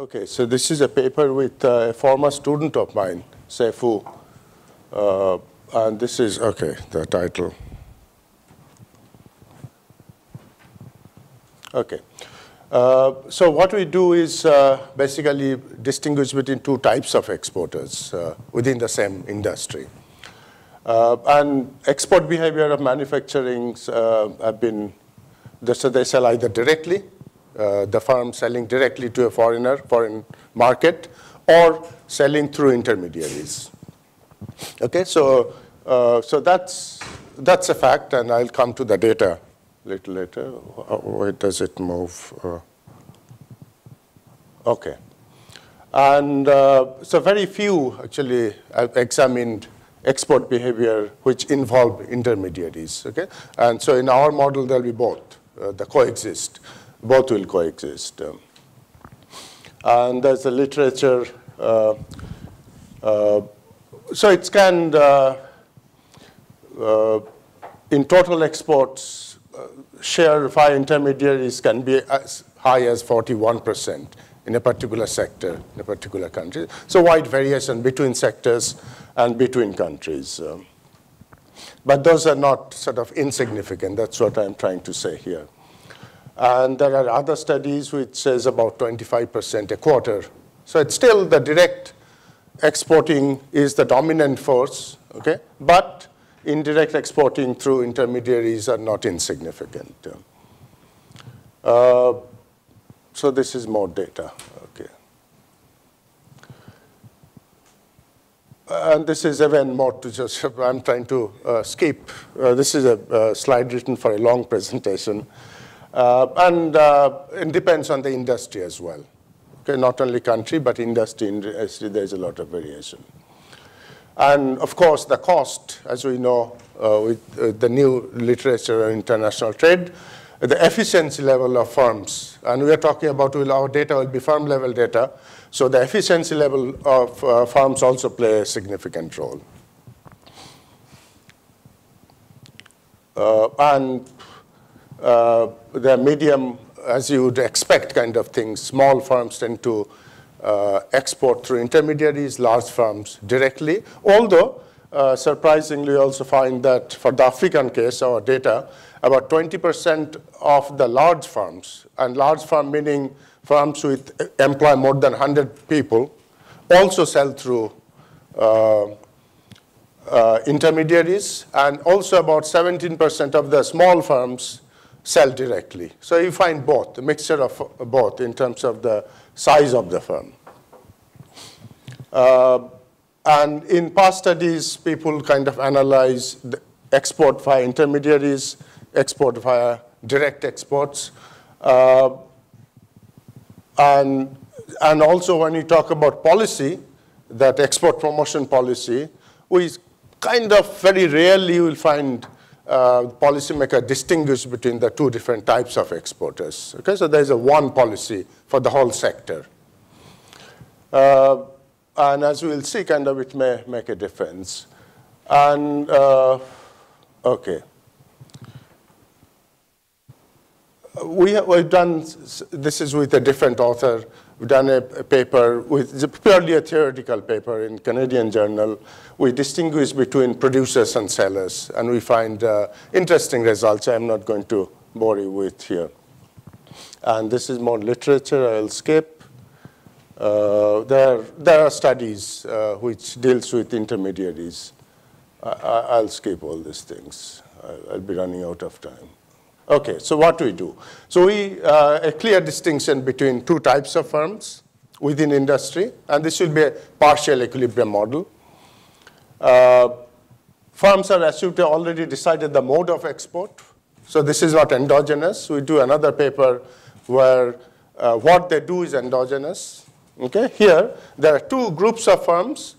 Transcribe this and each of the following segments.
Okay, so this is a paper with uh, a former student of mine, Seifu. Uh, and this is, okay, the title. Okay. Uh, so what we do is uh, basically distinguish between two types of exporters uh, within the same industry. Uh, and export behavior of manufacturing uh, have been, so they sell either directly, uh, the firm selling directly to a foreigner, foreign market, or selling through intermediaries. Okay, so, so that's, that's a fact, and I'll come to the data a little later. Where does it move? Uh, okay. And uh, so very few actually I've examined export behavior which involve intermediaries. Okay, and so in our model there'll be both. Uh, the coexist, both will coexist. Um, and there's a literature. Uh, uh, so it's scanned uh, in total exports share of high intermediaries can be as high as 41% in a particular sector, in a particular country. So wide variation between sectors and between countries. Um, but those are not sort of insignificant. That's what I'm trying to say here. And there are other studies which says about 25%, a quarter. So it's still the direct exporting is the dominant force, okay? But indirect exporting through intermediaries are not insignificant. Uh, so this is more data. Okay. And this is even more to just, I'm trying to uh, skip. Uh, this is a, a, slide written for a long presentation. Uh, and uh, it depends on the industry as well. Okay, not only country, but industry, industry, there's a lot of variation. And of course, the cost, as we know, uh, with uh, the new literature on international trade, the efficiency level of firms, and we are talking about will our data will be firm level data, so the efficiency level of uh, firms also play a significant role. Uh, and uh, the medium, as you would expect kind of things, small firms tend to uh, export through intermediaries, large firms directly. Although, uh, surprisingly, also find that for the African case, our data, about 20% of the large firms, and large firm meaning firms with employ more than 100 people, also sell through uh, uh, intermediaries, and also about 17% of the small firms sell directly. So you find both, a mixture of both in terms of the size of the firm. Uh, and in past studies, people kind of analyze the export via intermediaries, export via direct exports. Uh, and, and also when you talk about policy, that export promotion policy, we kind of very rarely will find uh, policymaker distinguish between the two different types of exporters. Okay, so there's a one policy for the whole sector. Uh, and as we'll see, kind of it may make a difference. And, uh, okay. We have, we've done, this is with a different author, we've done a, a paper with purely a theoretical paper in Canadian journal. We distinguish between producers and sellers, and we find uh, interesting results I'm not going to bore you with here. And this is more literature, I'll skip. Uh, there, there are studies uh, which deals with intermediaries. I, will skip all these things. I'll, I'll, be running out of time. Okay, so what do we do? So we, uh, a clear distinction between two types of firms within industry, and this will be a partial equilibrium model. Uh, firms are assumed to already decided the mode of export. So this is not endogenous. We do another paper where uh, what they do is endogenous. Okay, here there are two groups of firms,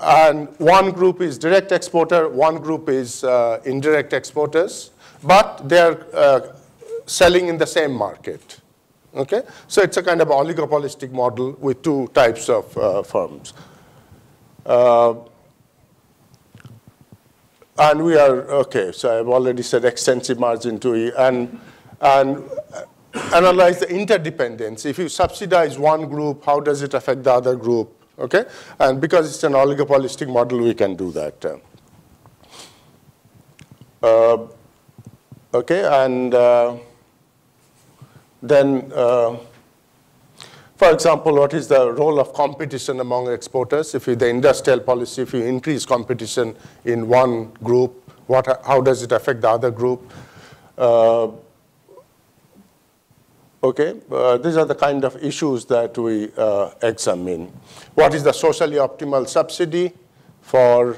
and one group is direct exporter, one group is uh, indirect exporters, but they're uh, selling in the same market. Okay, so it's a kind of oligopolistic model with two types of uh, firms. Uh, and we are, okay, so I've already said extensive margin to E, and, and analyze the interdependence. If you subsidize one group, how does it affect the other group? Okay, and because it's an oligopolistic model, we can do that. Uh, okay, and uh, then, uh, for example, what is the role of competition among exporters? If you, the industrial policy, if you increase competition in one group, what, how does it affect the other group? Uh, okay, uh, these are the kind of issues that we uh, examine. What is the socially optimal subsidy for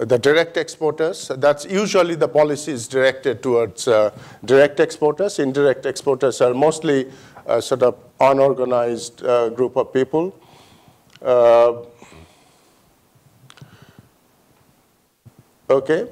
the direct exporters? That's usually the policy is directed towards uh, direct exporters. Indirect exporters are mostly a sort of unorganized uh, group of people. Uh, okay.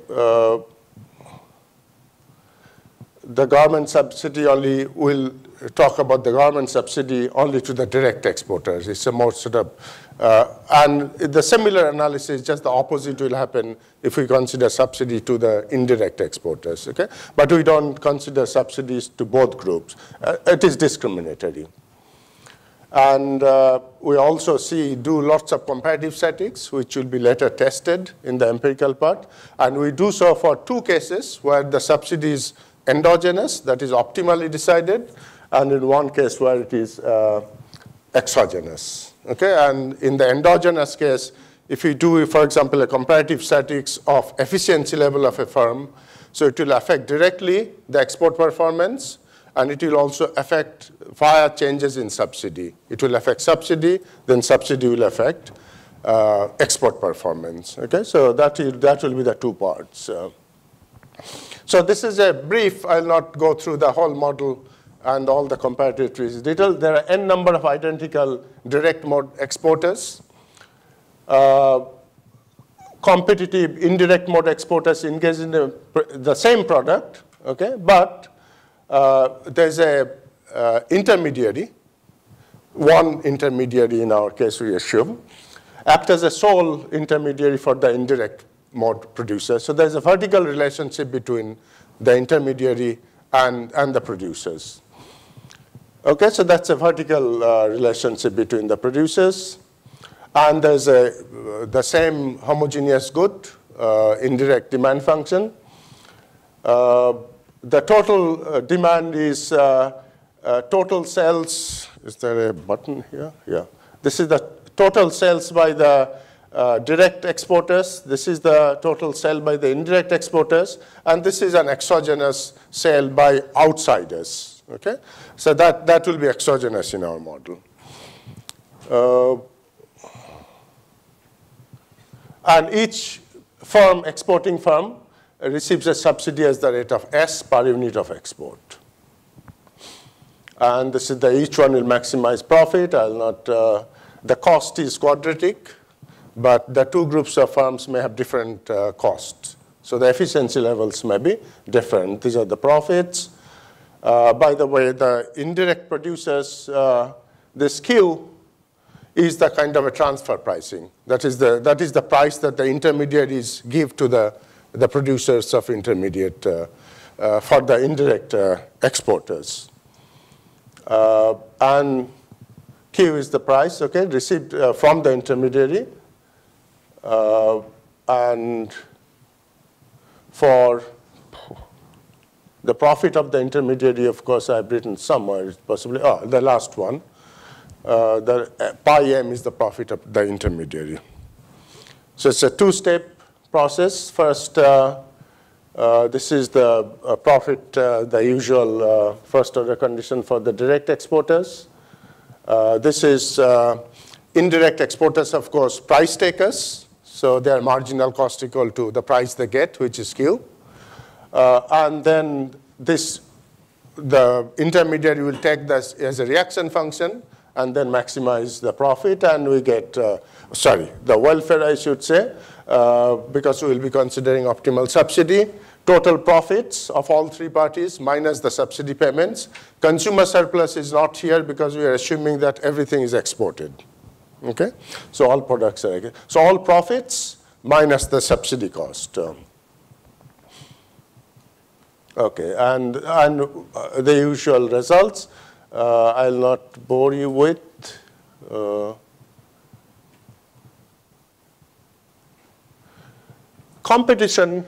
The government subsidy only will talk about the government subsidy only to the direct exporters. It's a more sort of, uh, and the similar analysis, just the opposite will happen if we consider subsidy to the indirect exporters, okay? But we don't consider subsidies to both groups. Uh, it is discriminatory. And uh, we also see, do lots of comparative statistics, which will be later tested in the empirical part. And we do so for two cases where the subsidy is endogenous, that is optimally decided, and in one case where it is uh, exogenous. Okay, and in the endogenous case, if we do, for example, a comparative statistics of efficiency level of a firm, so it will affect directly the export performance, and it will also affect via changes in subsidy. It will affect subsidy, then subsidy will affect uh, export performance. Okay, so that, is, that will be the two parts. Uh, so this is a brief, I'll not go through the whole model and all the comparative trees detail. There are n number of identical direct mode exporters. Uh, competitive indirect mode exporters engage in the, the same product, okay, but uh, there's a uh, intermediary, one intermediary in our case we assume, act as a sole intermediary for the indirect mode producer. So there's a vertical relationship between the intermediary and, and the producers. Okay, so that's a vertical uh, relationship between the producers. And there's a, uh, the same homogeneous good, uh, indirect demand function. Uh, the total uh, demand is total sales. Is there a button here? Yeah. This is the total sales by the uh, direct exporters. This is the total sale by the indirect exporters. And this is an exogenous sale by outsiders. Okay? So that, that will be exogenous in our model. Uh, and each firm, exporting firm, receives a subsidy as the rate of S per unit of export. And this is the, each one will maximize profit. I'll not, uh, the cost is quadratic. But the two groups of firms may have different uh, costs. So the efficiency levels may be different. These are the profits. Uh, by the way, the indirect producers, uh, this Q is the kind of a transfer pricing. That is the, that is the price that the intermediaries give to the, the producers of intermediate uh, uh, for the indirect uh, exporters. and Q is the price, okay, received from the intermediary. Uh, and for the profit of the intermediary, of course, I've written somewhere, possibly, oh, the last one. Uh, the uh, pi m is the profit of the intermediary. So it's a two-step process. First, uh, uh this is the uh, profit, the usual first order condition for the direct exporters. this is indirect exporters, of course, price takers. So their marginal cost equal to the price they get, which is Q. Uh, and then this, the intermediary will take this as a reaction function and then maximize the profit and we get, uh, sorry, the welfare I should say, uh, because we will be considering optimal subsidy, total profits of all three parties minus the subsidy payments. Consumer surplus is not here because we are assuming that everything is exported. Okay? So all products are, okay. so all profits minus the subsidy cost. Um, okay, and, and uh, the usual results. uh, I'll not bore you with. Uh, competition,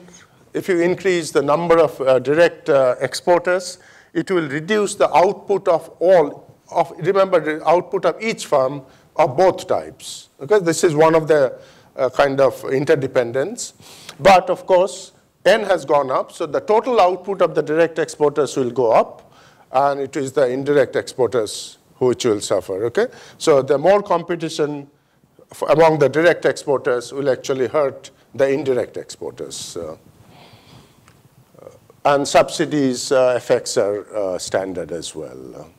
if you increase the number of uh, direct uh, exporters, it will reduce the output of all, of, remember the output of each firm of both types. Okay, this is one of the uh, kind of interdependence. But of course, N has gone up, so the total output of the direct exporters will go up, and it is the indirect exporters which will suffer, okay? So the more competition among the direct exporters will actually hurt the indirect exporters. Uh, and subsidies uh, effects are uh, standard as well.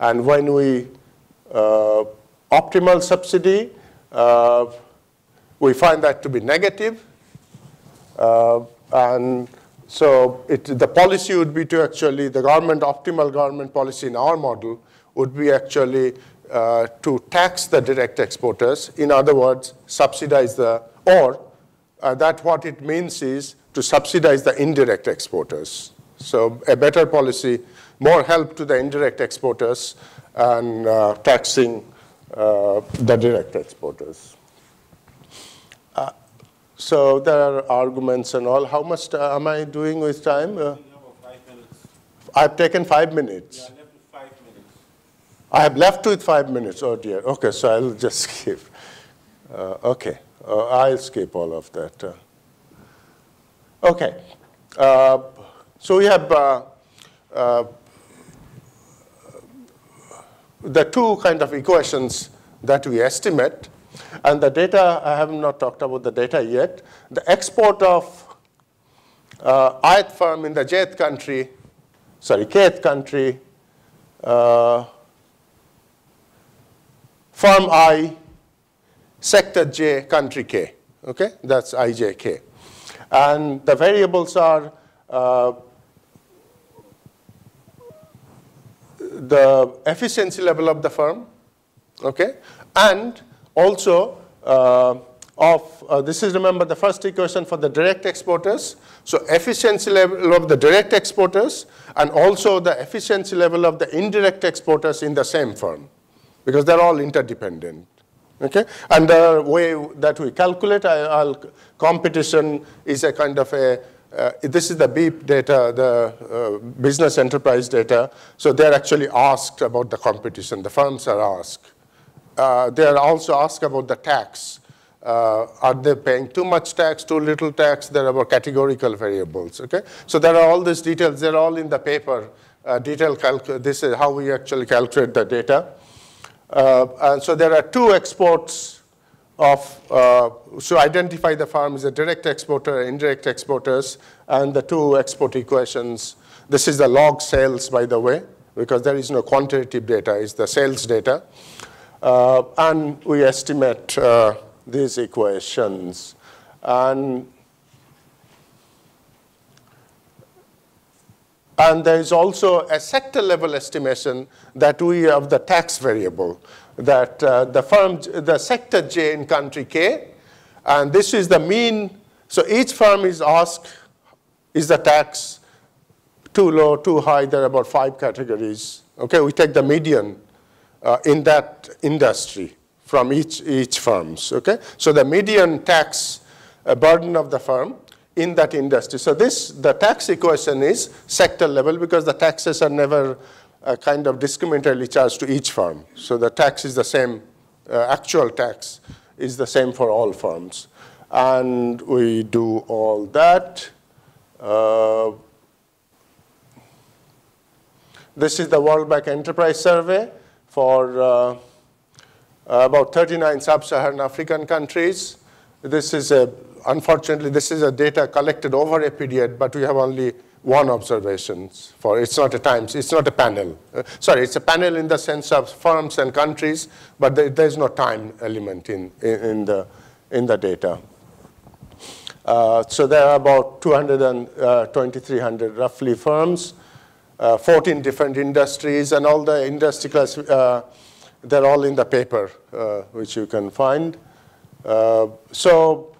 And when we uh, optimal subsidy, uh, we find that to be negative. Uh, and so it, the policy would be to actually, the government, optimal government policy in our model would be actually uh, to tax the direct exporters. In other words, subsidize the, or uh, that what it means is to subsidize the indirect exporters. So a better policy, more help to the indirect exporters and uh, taxing the direct exporters. Uh, so there are arguments and all. How much uh, am I doing with time? Uh, I've taken five minutes. Yeah, left with five minutes. I have left with five minutes. Oh dear. Okay, so I'll just skip. Uh, okay, uh, I'll skip all of that. Uh, okay, uh, so we have uh, uh, the two kind of equations that we estimate. And the data, I have not talked about the data yet. The export of uh, ith firm in the jth country, sorry, kth country, uh, firm I, sector J, country K. Okay, that's IJK. And the variables are uh, the efficiency level of the firm, okay, and also uh, of, uh, this is remember the first equation for the direct exporters. So efficiency level of the direct exporters and also the efficiency level of the indirect exporters in the same firm because they're all interdependent. Okay, and the way that we calculate our competition is a kind of a uh, this is the BEEP data, the uh, business enterprise data. So they're actually asked about the competition. The firms are asked. Uh, they are also asked about the tax. Uh, are they paying too much tax, too little tax? There are categorical variables, okay? So there are all these details. They're all in the paper. Uh, detail this is how we actually calculate the data. Uh, and so there are two exports of, uh, so identify the farm as a direct exporter, indirect exporters, and the two export equations. This is the log sales, by the way, because there is no quantitative data, it's the sales data. Uh, and we estimate uh, these equations. And, and there is also a sector level estimation that we have the tax variable that uh, the firm, the sector J in country K, and this is the mean. So each firm is asked, is the tax too low, too high? There are about five categories. Okay, we take the median uh, in that industry from each, each firms, okay? So the median tax uh, burden of the firm in that industry. So this, the tax equation is sector level because the taxes are never a kind of discriminatorily charged to each firm. So the tax is the same, uh, actual tax is the same for all firms. And we do all that. Uh, this is the World Bank Enterprise Survey for uh, about 39 sub-Saharan African countries. This is a, unfortunately, this is a data collected over a period, but we have only one observations for, it's not a times, it's not a panel. Uh, sorry, it's a panel in the sense of firms and countries, but there, there's no time element in, in, in, the, in the data. Uh, so there are about 200 and uh, 2,300 roughly firms, uh, 14 different industries, and all the industry class, uh, they're all in the paper, uh, which you can find. so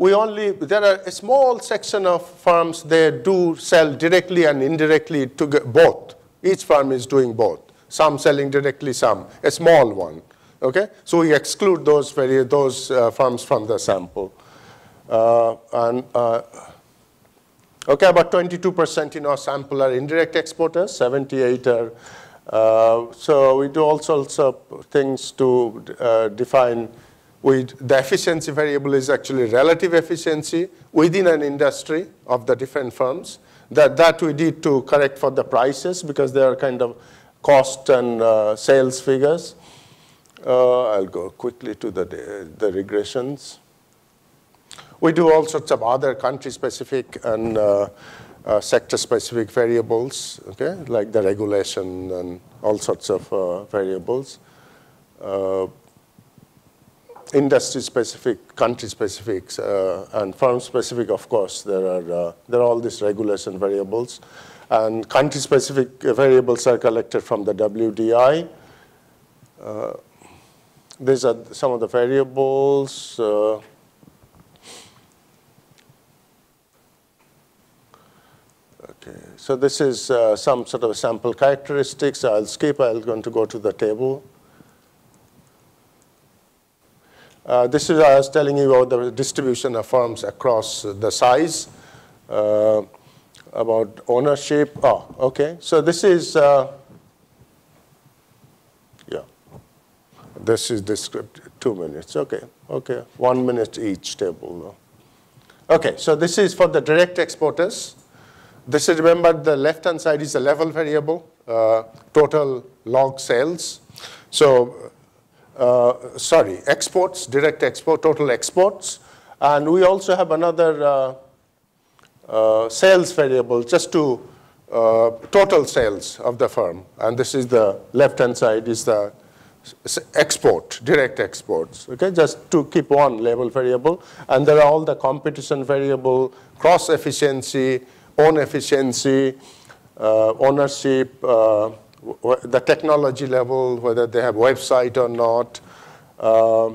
we only, there are a small section of farms, they do sell directly and indirectly to both. Each farm is doing both. some selling directly, some, a small one. Okay? So we exclude those, very, those uh, firms from the sample. Uh, and uh, Okay, about 22% in our sample are indirect exporters, 78 are. Uh, so we do all sorts of things to uh, define. The efficiency variable is actually relative efficiency within an industry of the different firms. That, that we did to correct for the prices because they are kind of cost and uh, sales figures. Uh, I'll go quickly to the, the regressions. We do all sorts of other country-specific and uh, uh, sector-specific variables, okay, like the regulation and all sorts of uh, variables. Uh, industry-specific, country-specific, uh, and firm-specific, of course, there are, uh, there are all these regulation variables. And country-specific variables are collected from the WDI. these are some of the variables. Okay, so this is uh, some sort of sample characteristics. I'll skip, I'm going to go to the table. Uh, this is, I was telling you about the distribution of firms across the size, uh, about ownership. Oh, okay, so this is, uh, yeah, this is descriptive, two minutes, okay, okay, one minute each table. Okay, so this is for the direct exporters. This is, remember, the left-hand side is a level variable, uh, total log sales. So, sorry, exports, direct export, total exports. And we also have another uh, uh sales variable just to uh, total sales of the firm. And this is the left-hand side is the export, direct exports, okay, just to keep one level variable. And there are all the competition variable, cross efficiency, own efficiency, uh, ownership, uh, the technology level, whether they have website or not, uh,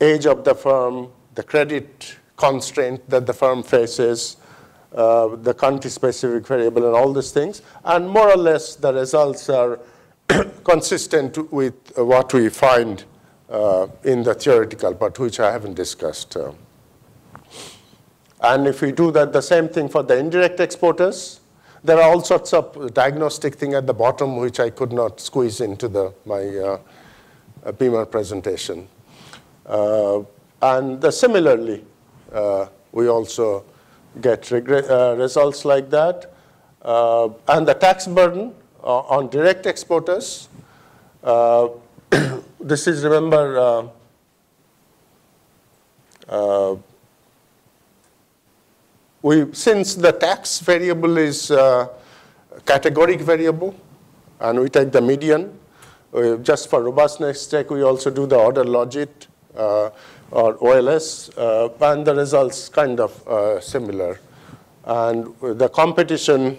age of the firm, the credit constraint that the firm faces, uh, the country-specific variable and all these things. And more or less, the results are consistent with what we find uh, in the theoretical part, which I haven't discussed. Uh. And if we do that, the same thing for the indirect exporters, there are all sorts of diagnostic thing at the bottom which I could not squeeze into the, my uh, Beamer presentation. Uh, and similarly, uh, we also get uh, results like that. Uh, and the tax burden uh, on direct exporters, this is, remember, we, since the tax variable is uh, categoric variable, and we take the median, uh, just for robustness check, we also do the order logit uh, or OLS, uh, and the results kind of uh, similar. And the competition,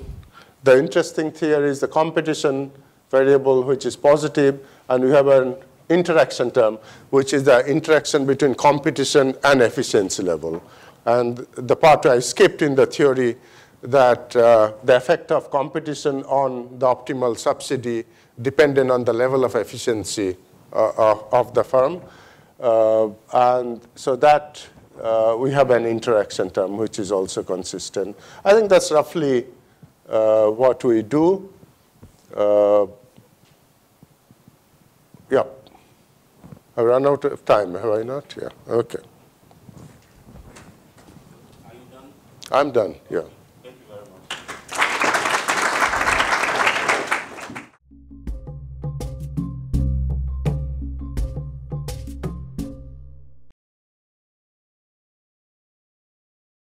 the interesting theory is the competition variable, which is positive, and we have an interaction term, which is the interaction between competition and efficiency level. And the part I skipped in the theory that uh, the effect of competition on the optimal subsidy dependent on the level of efficiency uh, of the firm. Uh, and so that uh, we have an interaction term which is also consistent. I think that's roughly uh, what we do. Uh, yeah. I run out of time, have I not? Yeah, okay. Are you done? I'm done, yeah.